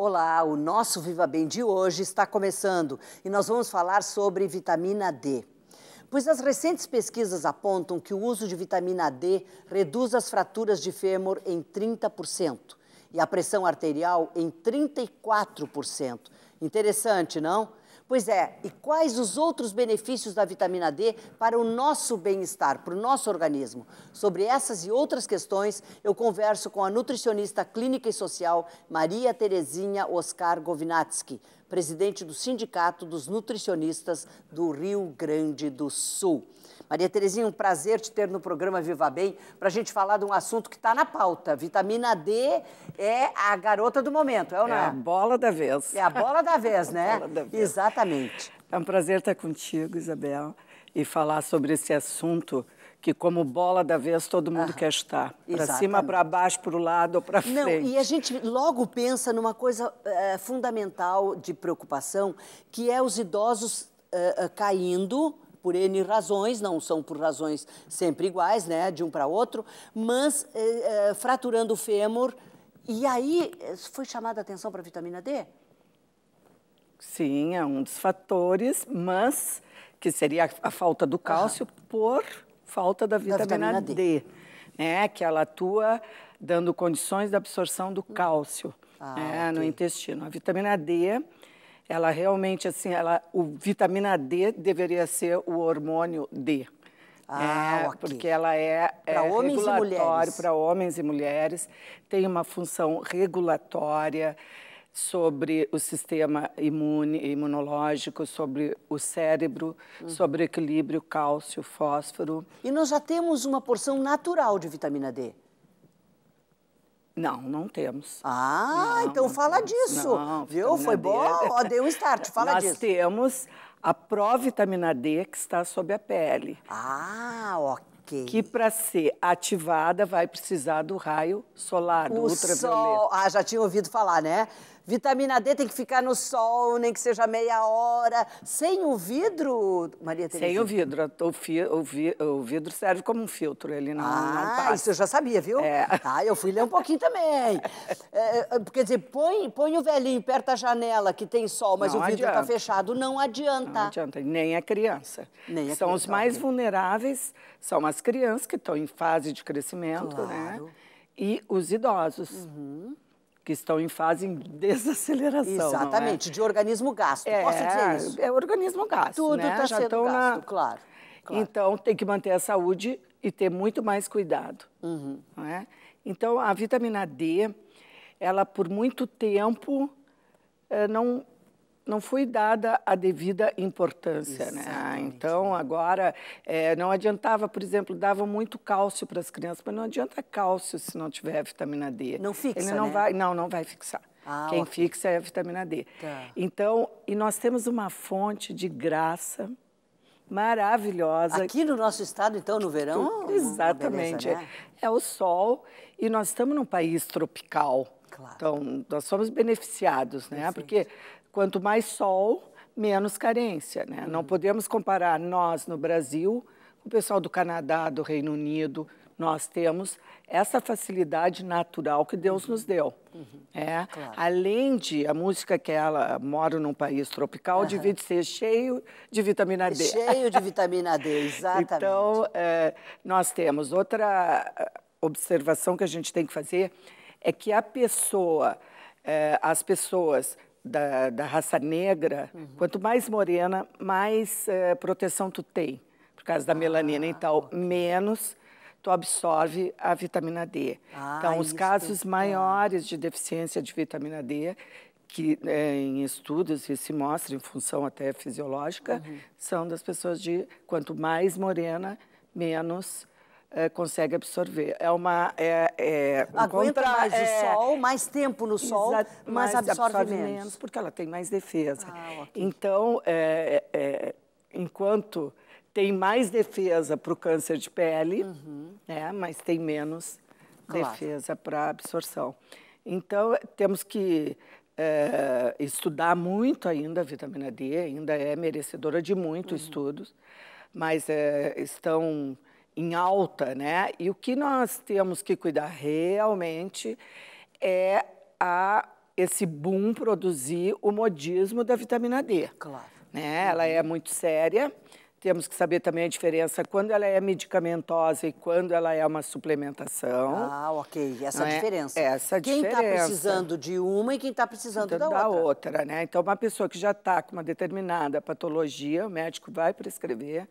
Olá, o nosso Viva Bem de hoje está começando e nós vamos falar sobre vitamina D. Pois as recentes pesquisas apontam que o uso de vitamina D reduz as fraturas de fêmur em 30% e a pressão arterial em 34%. Interessante, não? Pois é, e quais os outros benefícios da vitamina D para o nosso bem-estar, para o nosso organismo? Sobre essas e outras questões, eu converso com a nutricionista clínica e social Maria Terezinha Oscar Govinatsky, presidente do Sindicato dos Nutricionistas do Rio Grande do Sul. Maria Terezinha, um prazer te ter no programa Viva Bem para a gente falar de um assunto que está na pauta. Vitamina D é a garota do momento, é ou não é? É a bola da vez. É a bola da vez, né? bola da vez. Exatamente. É um prazer estar contigo, Isabel, e falar sobre esse assunto que como bola da vez todo mundo quer estar. Para cima, para baixo, para o lado ou para frente. Não, e a gente logo pensa numa coisa é, fundamental de preocupação, que é os idosos é, caindo por N razões, não são por razões sempre iguais, né, de um para outro, mas é, fraturando o fêmur. E aí, foi chamada a atenção para a vitamina D? Sim, é um dos fatores, mas que seria a falta do cálcio uhum. por falta da vitamina, da vitamina D, D, né, que ela atua dando condições de absorção do cálcio ah, né, okay. no intestino. A vitamina D ela realmente, assim, ela, o vitamina D deveria ser o hormônio D. Ah, é, okay. Porque ela é, é homens mulheres. para homens e mulheres, tem uma função regulatória sobre o sistema imune, imunológico, sobre o cérebro, uhum. sobre o equilíbrio cálcio, fósforo. E nós já temos uma porção natural de vitamina D. Não, não temos. Ah, não, então não fala temos. disso. Não, viu? Foi bom? Ó, deu um start, fala Nós disso. Nós temos a provitamina D que está sob a pele. Ah, ok. Que para ser ativada vai precisar do raio solar, do o ultravioleta. Sol. Ah, já tinha ouvido falar, né? Vitamina D tem que ficar no sol, nem que seja meia hora. Sem o vidro, Maria Teresa? Sem o vidro. O, fi, o, vi, o, vidro serve como um filtro, ele não, ah, não isso eu já sabia, viu? É. Ah, eu fui ler um pouquinho também. É, é, quer dizer, põe, põe o velhinho perto da janela que tem sol, mas não o vidro está fechado, não adianta. Não adianta, nem a criança. Nem a são criança, os mais vulneráveis, são as crianças que estão em fase de crescimento, né? claro. né? E os idosos. Uhum que estão em fase de desaceleração. Exatamente, é? de organismo gasto. É, Posso dizer isso? É organismo gasto. Tudo está né? Já sendo gasto, na... claro, claro, Então tem que manter a saúde e ter muito mais cuidado. Uhum. É? Então a vitamina D, ela por muito tempo eh, não não foi dada a devida importância, né? Exatamente. né? Então agora é, não adiantava, por exemplo, dava muito cálcio para as crianças, mas não adianta cálcio se não tiver vitamina D. Não fixa, Ele não né? vai, não, não vai fixar. Ah, Quem fixa é a vitamina D. Tá. Então, e nós temos uma fonte de graça maravilhosa. Aqui no nosso estado, então, no verão? Exatamente. Beleza, né? É o sol e nós estamos num país tropical. Claro. Então, nós somos beneficiados, né? Porque quanto mais sol, menos carência. Né? Uhum. Não podemos comparar nós no Brasil com o pessoal do Canadá, do Reino Unido. Nós temos essa facilidade natural que Deus uhum. nos deu. Uhum. É? Claro. Além de a música que ela mora num país tropical, devia ser cheio de vitamina D. Cheio de vitamina D, exatamente. então, é, nós temos outra eh, observação que a gente tem que fazer é que a pessoa, é, as pessoas da, da raça negra, uhum. quanto mais morena, mais é, proteção tu tem, por causa da ah, melanina. Então, okay. menos tu absorve a vitamina D. Ah, então, os casos maiores de deficiência de vitamina D, que é, em estudos se mostra em função até fisiológica, uhum. são das pessoas de quanto mais morena, menos é, consegue absorver. É uma é, é um aguenta contra, mais é, o sol, mais tempo no sol, mas absorve, absorve menos. menos. porque ela tem mais defesa. Ah. Então, é, é, enquanto tem mais defesa para o câncer de pele, uhum. né, mas tem menos claro. defesa para absorção. Então, temos que é, estudar muito ainda a vitamina D, ainda é merecedora de muitos uhum. estudos, mas é, estão em alta, né? E o que nós temos que cuidar realmente é a esse boom produzir o modismo da vitamina D. Claro. Né? Ela é muito séria. Temos que saber também a diferença quando ela é medicamentosa e quando ela é uma suplementação. Ah, ok. Essa é? diferença. Essa quem tá diferença. Quem está precisando de uma e quem está precisando então, da, da outra. outra. né? Então, uma pessoa que já está com uma determinada patologia, o médico vai prescrever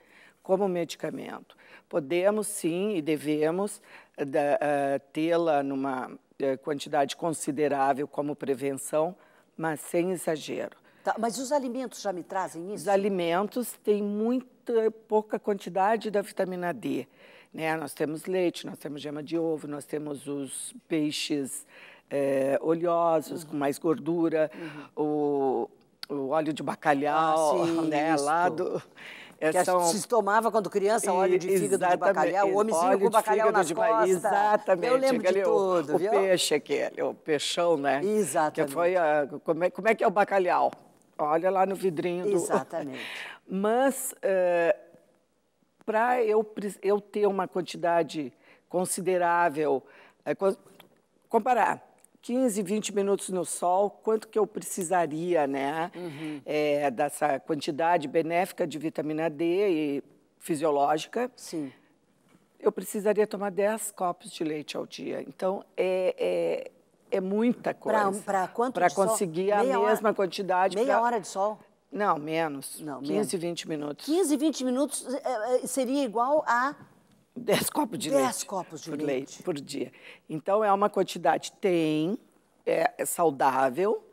como medicamento. Podemos, sim, e devemos uh, tê-la numa uh, quantidade considerável como prevenção, mas sem exagero. Tá, mas os alimentos já me trazem isso? Os alimentos têm muita pouca quantidade da vitamina D. Né? Nós temos leite, nós temos gema de ovo, nós temos os peixes é, oleosos, uhum. com mais gordura, uhum. o, o, óleo de bacalhau, ah, sim, né? Lá do, é, que são... se tomava quando criança óleo de fígado de bacalhau, o homenzinho com bacalhau nas costas. Exatamente. Eu lembro de tudo, o, viu? O peixe aquele, o peixão, né? Exatamente. Que foi a, como, é, como é que é o bacalhau? Olha lá no vidrinho do... Exatamente. Mas, uh, para eu, eu ter uma quantidade considerável, uh, comparar 15, 20 minutos no sol, quanto que eu precisaria, né? Uhum. É, dessa quantidade benéfica de vitamina D e fisiológica. Sim. Eu precisaria tomar 10 copos de leite ao dia. Então, é, é é muita coisa. Para quanto Para conseguir a mesma hora, quantidade. Meia pra... hora de sol? Não, menos. Não, 15, menos. 20 minutos. 15, 20 minutos é, é, seria igual a... 10 copos de 10 leite. copos de por leite. leite. por dia. Então, é uma quantidade, tem, é, é saudável,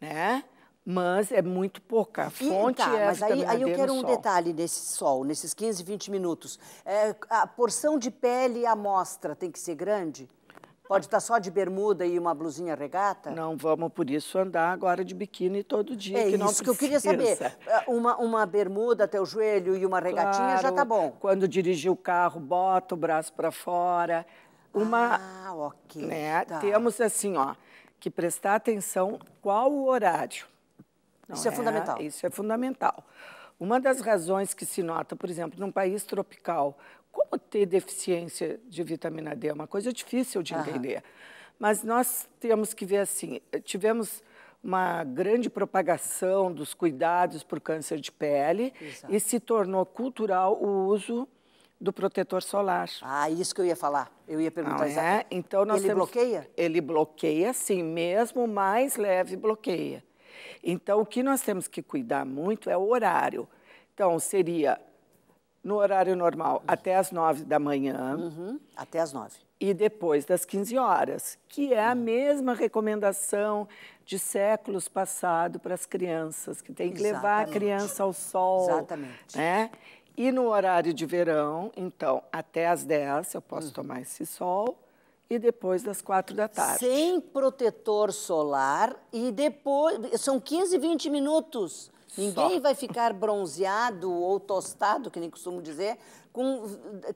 né? mas é muito pouca. A fonte e, tá, é mas aí, aí eu quero um sol. detalhe nesse sol, nesses 15, 20 minutos. É, a porção de pele e amostra tem que ser grande? Pode estar só de bermuda e uma blusinha regata? Não vamos, por isso, andar agora de biquíni todo dia. É que isso que eu queria saber. É, uma, uma bermuda até o joelho e uma regatinha claro, já tá bom. Quando dirigir o carro, bota o braço para fora. Uma, ah, ok. Né, tá. Temos assim, ó, que prestar atenção qual o horário. Não isso é, é fundamental. Isso é fundamental. Uma das razões que se nota, por exemplo, num país tropical, como ter deficiência de vitamina D? É uma coisa difícil de entender. Mas nós temos que ver assim, tivemos uma grande propagação dos cuidados por câncer de pele Exato. e se tornou cultural o uso do protetor solar. Ah, isso que eu ia falar. Eu ia perguntar é? Então nós ele temos... bloqueia? Ele bloqueia, sim, mesmo mais leve bloqueia. Então o que nós temos que cuidar muito é o horário. Então seria no horário normal até as nove da manhã. Uhum, até as nove. E depois das 15 horas, que é a mesma recomendação de séculos passados para as crianças, que tem que Exatamente. levar a criança ao sol. Exatamente. Né? E no horário de verão, então, até as 10 eu posso uhum. tomar esse sol e depois das quatro da tarde. Sem protetor solar e depois. São 15, 20 minutos. Ninguém Só. vai ficar bronzeado ou tostado, que nem costumo dizer, com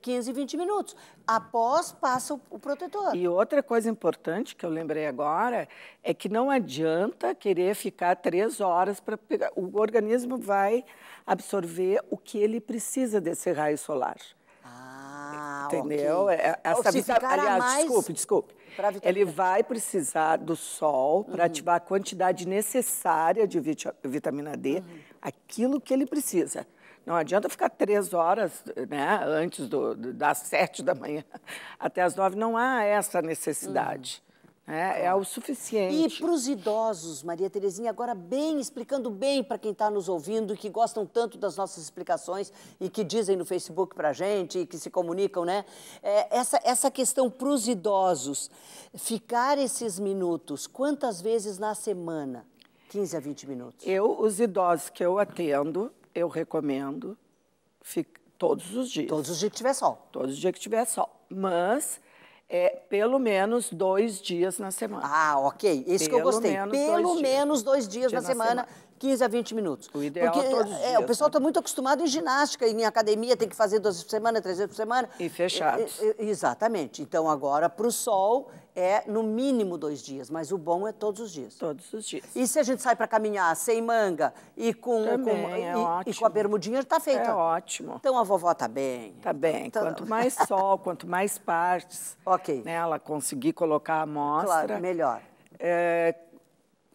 15, 20 minutos. Após, passa o, protetor. E outra coisa importante que eu lembrei agora é que não adianta querer ficar três horas para pegar. O organismo vai absorver o que ele precisa desse raio solar. Ah, Entendeu? Okay. É, essa Se ficar Aliás, mais... desculpe, desculpe. Ele vai precisar do sol para uhum. ativar a quantidade necessária de vitamina D, uhum. aquilo que ele precisa. Não adianta ficar três horas né, antes do, das sete da manhã até as nove. Não há essa necessidade. É, é o suficiente. E para os idosos, Maria Terezinha, agora bem, explicando bem para quem está nos ouvindo e que gostam tanto das nossas explicações e que dizem no Facebook para a gente e que se comunicam, né? É, essa, essa questão para os idosos, ficar esses minutos, quantas vezes na semana? 15 a 20 minutos. Eu, os idosos que eu atendo, eu recomendo todos os dias. Todos os dias que tiver sol. Todos os dias que tiver sol. Mas é pelo menos dois dias na semana. Ah, ok. Isso pelo que eu gostei. Menos pelo dois menos dois dias, na, na semana, semana, 15 a 20 minutos. O ideal Porque, é todos os é, dias. O pessoal está né? muito acostumado em ginástica, em academia, tem que fazer duas vezes por semana, três vezes por semana. E fechados. É, é, exatamente. Então, agora, para o sol, é no mínimo dois dias, mas o bom é todos os dias. Todos os dias. E se a gente sai para caminhar sem manga e com, Também, com, é e, ótimo. e, com a bermudinha, está feito. É ótimo. Então a vovó está bem. Está bem. Então... Quanto mais sol, quanto mais partes okay. né, ela conseguir colocar a amostra. Claro, melhor. É,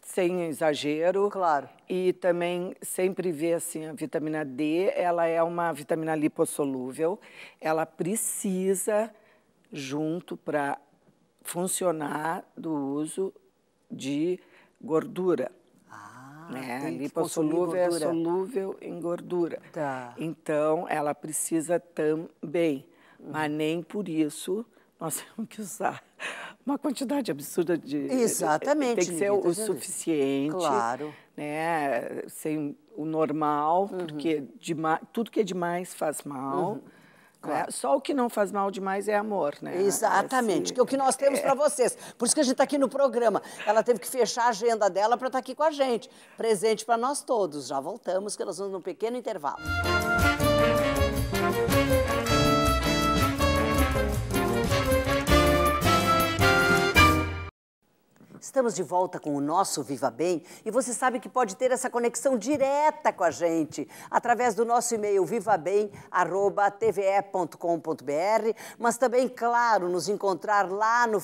sem exagero. Claro. E também sempre ver assim, a vitamina D, ela é uma vitamina lipossolúvel, ela precisa, junto para funcionar, do uso de gordura. Ah, né? Lipossolúvel é solúvel em gordura. Tá. Então, ela precisa também, mas nem por isso nós temos que usar uma quantidade absurda de. Exatamente. Tem que ser o suficiente. Claro. Né? Sem o normal, uhum. porque tudo que é demais faz mal. Uhum. Claro. Né? Só o que não faz mal demais é amor, né? Exatamente, Esse... que é o que nós temos é. para vocês. Por isso que a gente está aqui no programa. Ela teve que fechar a agenda dela para estar tá aqui com a gente. Presente para nós todos. Já voltamos, que nós vamos num pequeno intervalo. Estamos de volta com o nosso Viva Bem e você sabe que pode ter essa conexão direta com a gente através do nosso e-mail vivabem@tve.com.br, mas também, claro, nos encontrar lá no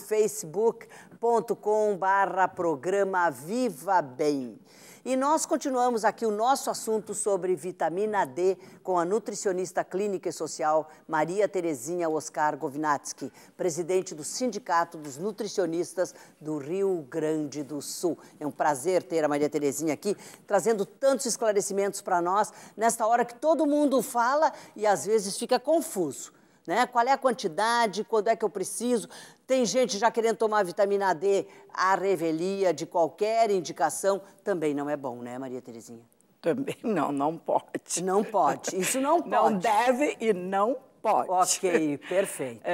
facebook.com/programa Viva Bem. E nós continuamos aqui o nosso assunto sobre vitamina D com a nutricionista clínica e social Maria Terezinha Oscar Govinatsky, presidente do Sindicato dos Nutricionistas do Rio Grande do Sul. É um prazer ter a Maria Terezinha aqui, trazendo tantos esclarecimentos para nós nesta hora que todo mundo fala e às vezes fica confuso. Né? Qual é a quantidade, quando é que eu preciso? Tem gente já querendo tomar vitamina D à revelia de qualquer indicação, também não é bom, né, Maria Terezinha? Também não, não pode. Não pode, isso não pode. Não deve e não pode. Ok, perfeito.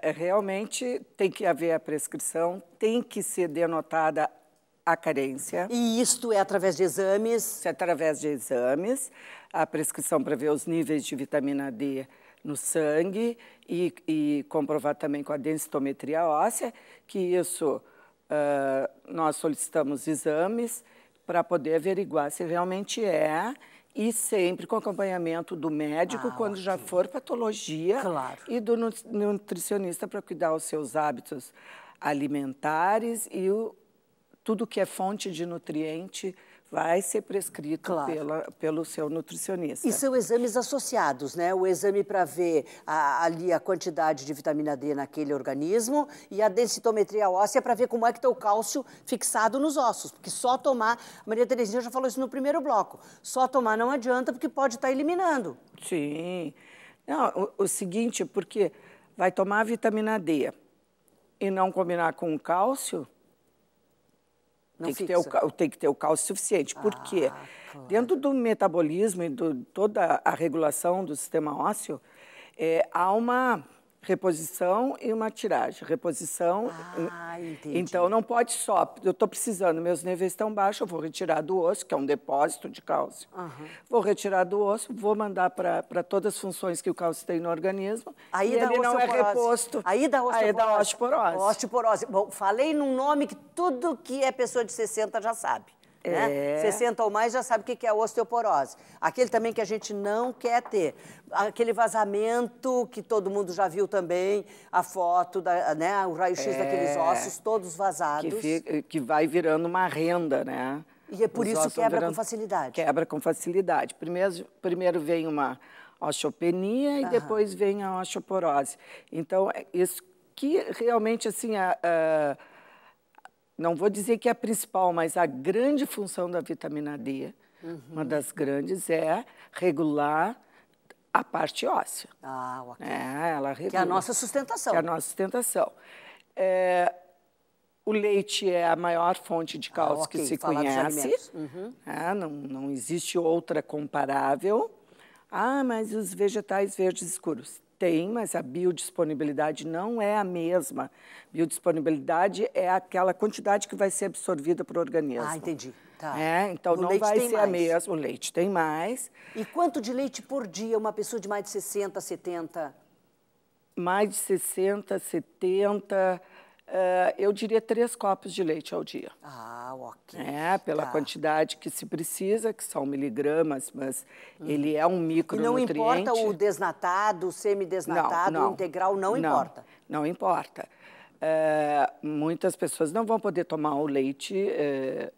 É, realmente tem que haver a prescrição, tem que ser denotada a carência. E isto é através de exames? Isso é através de exames. A prescrição para ver os níveis de vitamina D no sangue e, e comprovar também com a densitometria óssea, que isso uh, nós solicitamos exames para poder averiguar se realmente é e sempre com acompanhamento do médico ah, quando okay. já for patologia claro. e do nutricionista para cuidar os seus hábitos alimentares e o, tudo que é fonte de nutriente vai ser prescrito claro. pela, pelo seu nutricionista. E são exames associados, né? O exame para ver a, ali a quantidade de vitamina D naquele organismo e a densitometria óssea para ver como é que está o cálcio fixado nos ossos. Porque só tomar, a Maria Terezinha já falou isso no primeiro bloco, só tomar não adianta porque pode estar tá eliminando. Sim. Não, o, o seguinte, porque vai tomar vitamina D e não combinar com o cálcio, tem que, ter o, tem que ter o cálcio suficiente. Por ah, quê? Claro. Dentro do metabolismo e de toda a regulação do sistema ósseo, é, há uma reposição e uma tiragem. Reposição. Ah, entendi. Então não pode só. Eu estou precisando, meus níveis estão baixos, eu vou retirar do osso, que é um depósito de cálcio. Uhum. Vou retirar do osso, vou mandar para todas as funções que o cálcio tem no organismo. Aí e ele não é reposto. Aí dá osteoporose. Aí dá osteoporose. Osteoporose. Bom, falei num nome que tudo que é pessoa de 60 já sabe. Né? É. 60 ou mais já sabe o que é a osteoporose. Aquele também que a gente não quer ter. Aquele vazamento que todo mundo já viu também, a foto, da, né? o raio-x é. daqueles ossos todos vazados. Que, fica, que vai virando uma renda, né? E é por Os isso quebra virando, com facilidade. Quebra com facilidade. Primeiro, primeiro vem uma osteopenia e depois vem a osteoporose. Então, é isso que realmente, assim, a, a não vou dizer que é a principal, mas a grande função da vitamina D, uhum. uma das grandes, é regular a parte óssea. Ah, ok. É, ela regula. Que é a nossa sustentação. Que é a nossa sustentação. É, o leite é a maior fonte de cálcio ah, okay. que se Falar conhece. Uhum. É, não, não existe outra comparável. Ah, mas os vegetais verdes escuros. Tem, mas a biodisponibilidade não é a mesma. Biodisponibilidade é aquela quantidade que vai ser absorvida para o organismo. Ah, entendi. Tá. É, então o não vai ser mais. a mesma. O leite tem mais. E quanto de leite por dia uma pessoa de mais de 60, 70? Mais de 60, 70. Uh, eu diria três copos de leite ao dia. Ah, ok. É, pela tá. quantidade que se precisa, que são miligramas, mas hum. ele é um micronutriente. E não importa o desnatado, o semidesnatado, não, não, o integral, não, não importa? Não importa. é, muitas pessoas não vão poder tomar o leite é,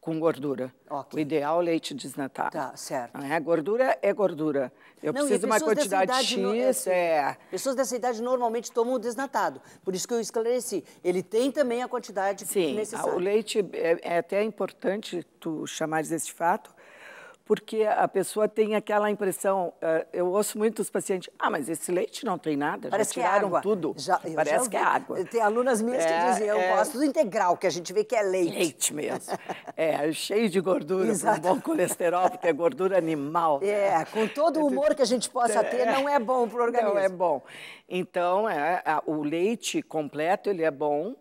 com gordura. Okay. O ideal é leite desnatado. Tá, certo. É, gordura é gordura. Eu não, preciso de uma quantidade X. É, é. Pessoas dessa idade normalmente tomam o desnatado. Por isso que eu esclareci. Ele tem também a quantidade Sim, necessária. Sim, o leite é, é até importante tu chamares desse fato, porque a pessoa tem aquela impressão, eh, eu ouço muito os pacientes, ah, mas esse leite não tem nada, Parece já tiraram que é água. tudo. Já, Parece já que é água. Tem alunas minhas é, que diziam, eu é... gosto do integral, que a gente vê que é leite. Leite mesmo. é, cheio de gordura, com bom colesterol, porque é gordura animal. É, com todo o humor que a gente possa ter, não é bom para o organismo. Não é bom. Então, é, o leite completo, ele é bom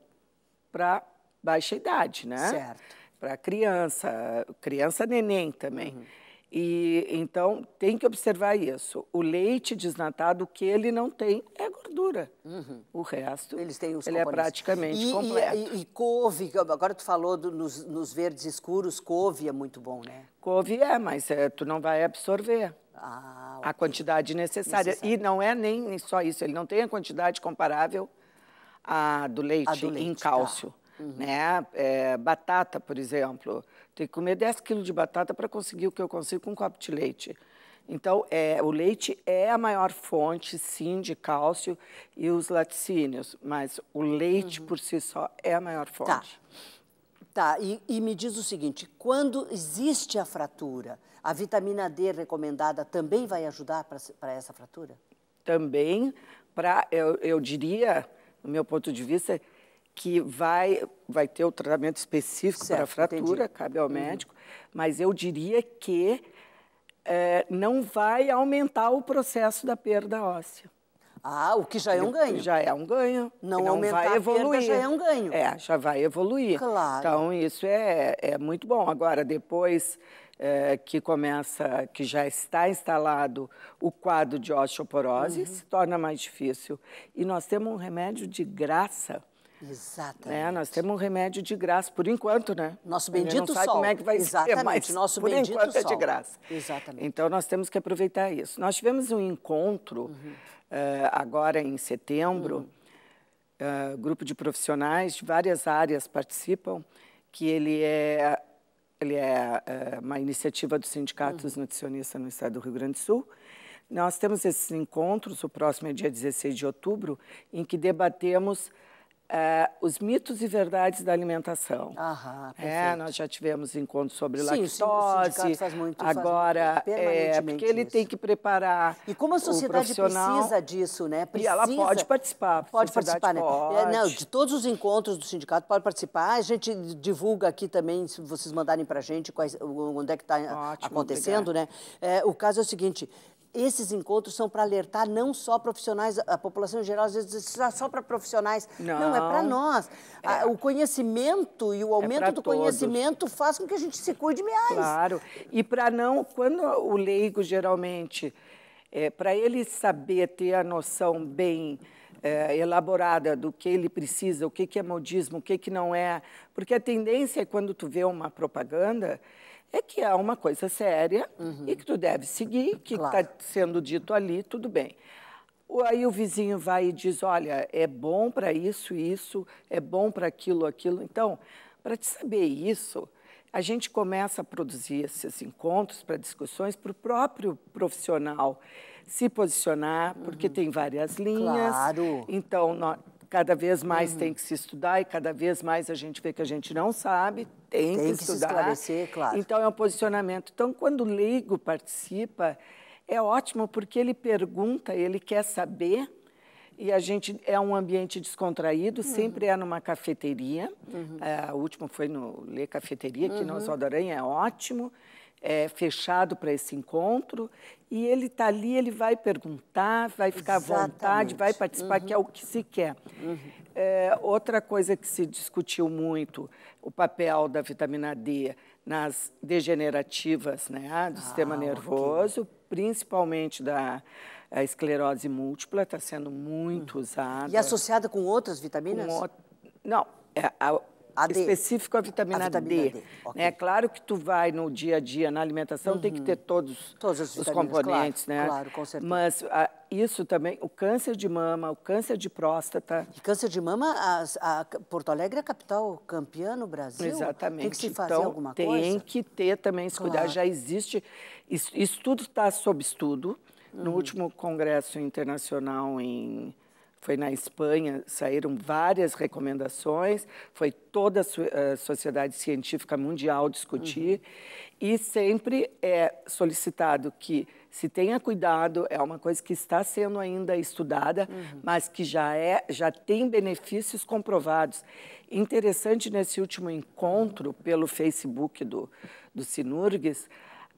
para baixa idade, né? Certo para criança, criança neném também. Uhum. E então tem que observar isso. O leite desnatado, o que ele não tem é gordura. Uhum. O resto, Eles têm os ele é praticamente e, completo. E, e, e, couve, agora tu falou do, nos, nos, verdes escuros, couve é muito bom, né? Couve é, mas é, tu não vai absorver. Ah. A quantidade necessária. necessária. E não é nem só isso, ele não tem a quantidade comparável à do leite, à do leite em tá. cálcio. Tá. Uhum. Né? É, batata, por exemplo. Tem que comer 10 quilos de batata para conseguir o que eu consigo com um copo de leite. Então, é, o leite é a maior fonte, sim, de cálcio e os laticínios, mas o leite uhum. por si só é a maior fonte. Tá, tá. E, e me diz o seguinte, quando existe a fratura, a vitamina D recomendada também vai ajudar para essa fratura? Também, para, eu, eu diria, no meu ponto de vista, que vai, vai ter o tratamento específico certo, para a fratura, entendi. cabe ao uhum. médico, mas eu diria que é, não vai aumentar o processo da perda óssea. Ah, o que já é um ganho. Já é um ganho. Não, não aumentar vai evoluir. já é um ganho. É, já vai evoluir. Claro. Então, isso é, é muito bom. Agora, depois é, que começa, que já está instalado o quadro de osteoporose, uhum. se torna mais difícil. E nós temos um remédio de graça Exatamente. Né? Nós temos um remédio de graça, por enquanto, né? Nosso bendito não sabe sol. como é que vai Exatamente. ser, mas Nosso por bendito enquanto sol. é de graça. Exatamente. Então, nós temos que aproveitar isso. Nós tivemos um encontro uhum. uh, agora em setembro, uhum. uh, grupo de profissionais de várias áreas participam, que ele é, ele é uh, uma iniciativa dos sindicatos uhum. nutricionistas no estado do Rio Grande do Sul, nós temos esses encontros, o próximo é dia 16 de outubro, em que debatemos Uh, os mitos e verdades da alimentação. Aham, é, nós já tivemos encontros sobre sim, lactose. Sim, faz muito, agora, faz é, porque ele isso. tem que preparar. E como a sociedade precisa disso, né? Precisa, e ela pode participar. Pode participar, né? Pode. É, não, de todos os encontros do sindicato pode participar. A gente divulga aqui também, se vocês mandarem para a gente quais, onde é que está acontecendo, obrigado. né? É, o caso é o seguinte: esses encontros são para alertar não só profissionais, a população em geral às vezes diz é só para profissionais. Não, não é para nós. É. O conhecimento e o é aumento é do todos. conhecimento faz com que a gente se cuide mais. Claro. E para não, quando o leigo geralmente, é, para ele saber ter a noção bem é, elaborada do que ele precisa, o que, que é modismo, o que, que não é, porque a tendência é quando tu vê uma propaganda é que é uma coisa séria uhum. e que tu deve seguir, que está claro. sendo dito ali, tudo bem. Aí o vizinho vai e diz, olha, é bom para isso, isso, é bom para aquilo, aquilo. Então, para te saber isso, a gente começa a produzir esses encontros para discussões para o próprio profissional se posicionar, porque uhum. tem várias linhas. Claro. Então, nós, cada vez mais uhum. tem que se estudar e cada vez mais a gente vê que a gente não sabe, tem, tem que, que estudar. Se esclarecer, claro. Então é um posicionamento. Então quando o leigo participa, é ótimo porque ele pergunta, ele quer saber e a gente é um ambiente descontraído, uhum. sempre é numa cafeteria. Uhum. É, o último foi no Lê Cafeteria, que no uhum. Oswaldo Aranha é ótimo é, fechado para esse encontro e ele está ali, ele vai perguntar, vai ficar Exatamente. à vontade, vai participar, uhum. que é o que se quer. Uhum. É, outra coisa que se discutiu muito, o papel da vitamina D nas degenerativas né, do ah, sistema nervoso, principalmente da esclerose múltipla, está sendo muito uhum. usada. E associada com outras vitaminas? Com Não, é, a, a específico a vitamina, a vitamina D. D. Okay. É claro que tu vai no dia a dia, na alimentação, uhum. tem que ter todos, todos os componentes, claro, né? Claro, com certeza. Mas a, isso também, o câncer de mama, o câncer de próstata. E câncer de mama, a, a Porto Alegre é a capital campeã no Brasil? Exatamente. Tem que se fazer então, alguma tem coisa? Tem que ter também esse cuidado. Já existe, isso, isso tudo está sob estudo. No uhum. último congresso internacional em foi na Espanha, saíram várias recomendações, foi toda a sociedade científica mundial discutir, uhum. e sempre é solicitado que se tenha cuidado, é uma coisa que está sendo ainda estudada, uhum. mas que já, é, já tem benefícios comprovados. Interessante nesse último encontro pelo Facebook do, do Sinurgues,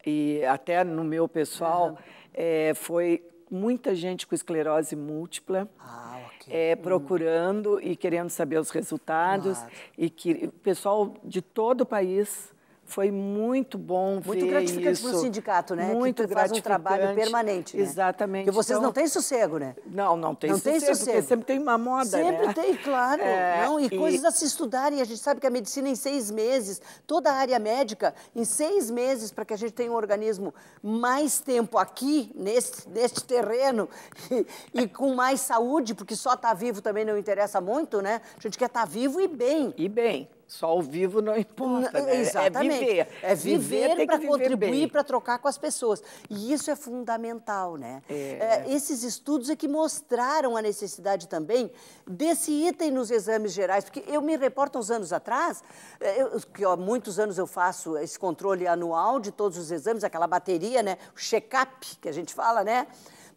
e até no meu pessoal, uhum. é, foi muita gente com esclerose múltipla. Ah, okay. é, procurando hum. e querendo saber os resultados. Claro. E que o pessoal de todo o país foi muito bom muito ver isso. Muito gratificante para o sindicato, né? Muito que faz um trabalho permanente, né? Exatamente. Porque vocês então, não têm sossego, né? Não, não tem não sossego, tem sossego. porque sempre tem uma moda, sempre né? tem, claro. É, não, e, e, coisas a se estudarem. A gente sabe que a medicina em seis meses, toda a área médica, em seis meses, para que a gente tenha um organismo mais tempo aqui, neste, neste terreno, e, e com mais saúde, porque só estar tá vivo também não interessa muito, né? A gente quer estar tá vivo e bem. E bem. Só ao vivo não importa, né? Exatamente. É viver. É viver, viver para contribuir, para trocar com as pessoas. E isso é fundamental, né? É. É, esses estudos é que mostraram a necessidade também desse item nos exames gerais, porque eu me reporto uns anos atrás, é, eu, que há muitos anos eu faço esse controle anual de todos os exames, aquela bateria, né? O check-up que a gente fala, né?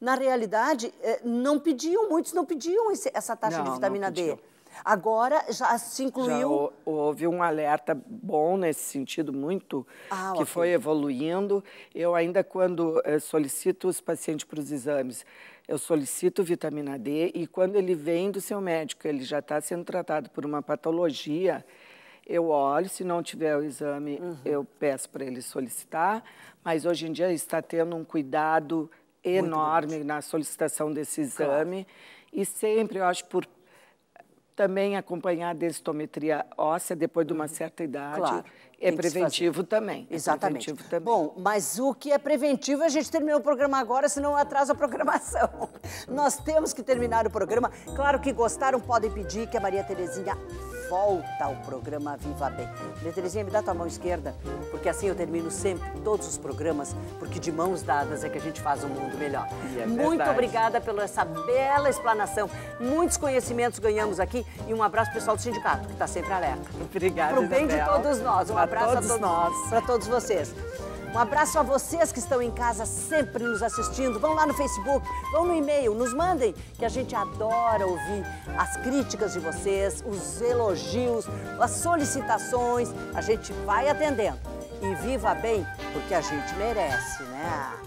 Na realidade, é, não pediam, muitos não pediam essa taxa não, de vitamina D. Agora já se incluiu. Já houve um alerta bom nesse sentido, muito, ah, que okay. foi evoluindo. Eu ainda, quando eh, solicito os pacientes para os exames, eu solicito vitamina D e quando ele vem do seu médico, ele já está sendo tratado por uma patologia, eu olho, se não tiver o exame, uhum. eu peço para ele solicitar, mas hoje em dia está tendo um cuidado enorme na solicitação desse exame. Claro. E sempre, eu acho, por também acompanhar a densitometria óssea depois de uma certa idade. Claro. É preventivo também. É Exatamente. preventivo também. Bom, mas o que é preventivo, a gente terminou o programa agora, senão atrasa a programação. Nós temos que terminar o programa. Claro que gostaram, podem pedir que a Maria Terezinha volta ao programa Viva Bem. Maria Terezinha, me dá tua mão esquerda, porque assim eu termino sempre todos os programas, porque de mãos dadas é que a gente faz um mundo melhor. É Muito obrigada pela essa bela explanação. Muitos conhecimentos ganhamos aqui e um abraço pessoal do sindicato, que está sempre alerta. Obrigada, Para o bem Isabel. de todos nós. Um pra abraço todos a todos nós. Para todos vocês. Um abraço a vocês que estão em casa sempre nos assistindo. Vão lá no Facebook, vão no e-mail, nos mandem, que a gente adora ouvir as críticas de vocês, os elogios, as solicitações. A gente vai atendendo. E viva bem, porque a gente merece, né?